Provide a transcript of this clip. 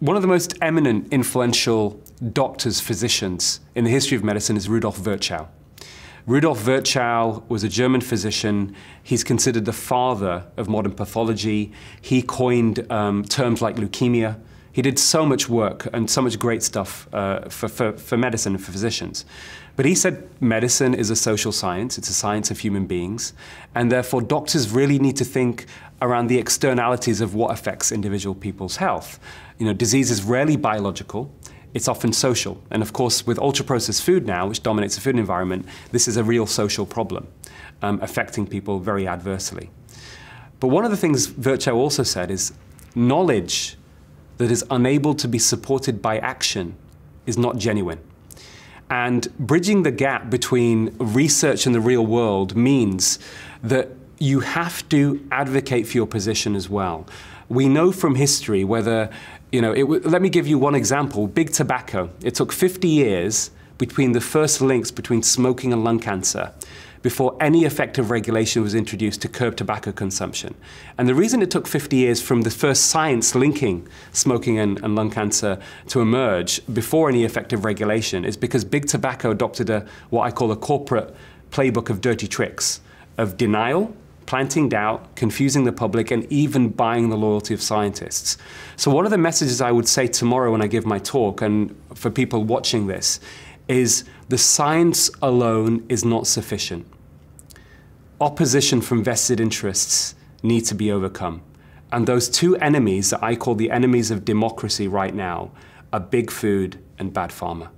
One of the most eminent, influential doctors, physicians in the history of medicine is Rudolf Virchow. Rudolf Virchow was a German physician. He's considered the father of modern pathology. He coined um, terms like leukemia. He did so much work and so much great stuff uh, for, for, for medicine and for physicians. But he said medicine is a social science, it's a science of human beings, and therefore doctors really need to think around the externalities of what affects individual people's health. You know, disease is rarely biological, it's often social. And of course, with ultra-processed food now, which dominates the food environment, this is a real social problem, um, affecting people very adversely. But one of the things Virchow also said is knowledge that is unable to be supported by action is not genuine. And bridging the gap between research and the real world means that you have to advocate for your position as well. We know from history whether, you know, let me give you one example big tobacco. It took 50 years between the first links between smoking and lung cancer before any effective regulation was introduced to curb tobacco consumption. And the reason it took 50 years from the first science linking smoking and, and lung cancer to emerge before any effective regulation is because big tobacco adopted a, what I call a corporate playbook of dirty tricks, of denial, planting doubt, confusing the public, and even buying the loyalty of scientists. So one of the messages I would say tomorrow when I give my talk, and for people watching this, is the science alone is not sufficient. Opposition from vested interests need to be overcome. And those two enemies that I call the enemies of democracy right now are big food and bad pharma.